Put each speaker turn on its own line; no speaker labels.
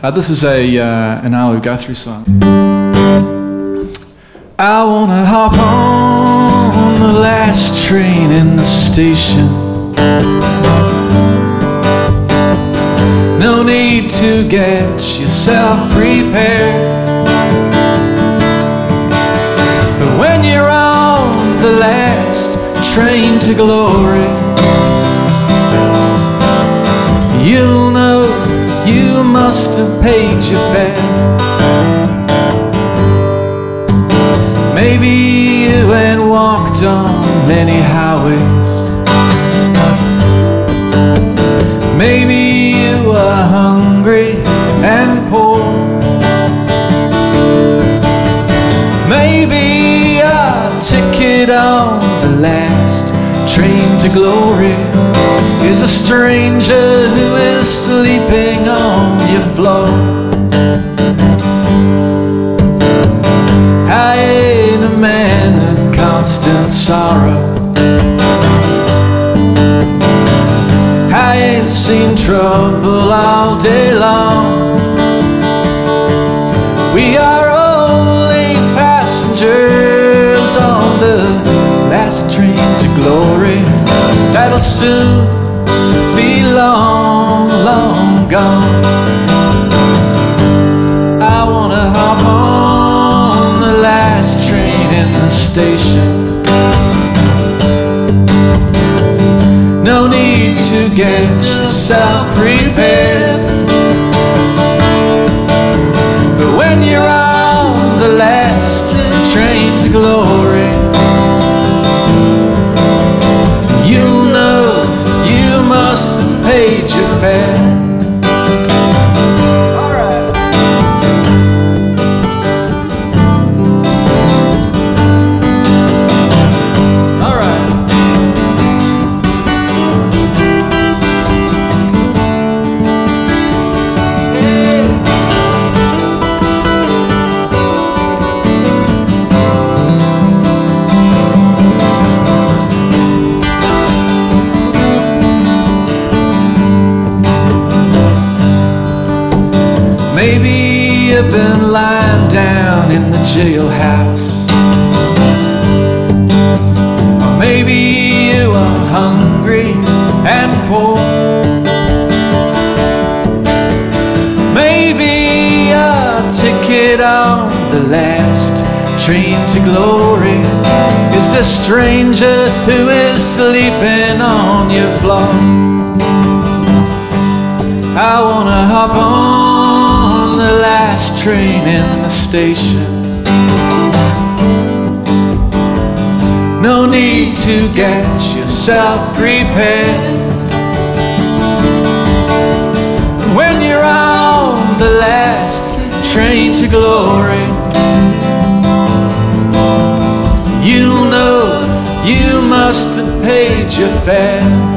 Uh, this is a uh, an Arlo Guthrie song. I wanna hop on the last train in the station. No need to get yourself prepared. But when you're on the last train to glory, must have paid your fare. Maybe you ain't walked on many highways. Maybe you were hungry and poor. Maybe a ticket on the last train to glory is a stranger who is sleeping on your floor. I ain't a man of constant sorrow. I ain't seen trouble all day long. We are only passengers on the last train to glory. That'll soon long, long gone. I wanna hop on the last train in the station. No need to get yourself prepared. Paid Maybe you've been lying down in the jailhouse. Or maybe you are hungry and poor. Maybe a ticket on the last train to glory is the stranger who is sleeping on your floor. I wanna hop on last train in the station. No need to get yourself prepared. When you're on the last train to glory, you'll know you must have paid your fare.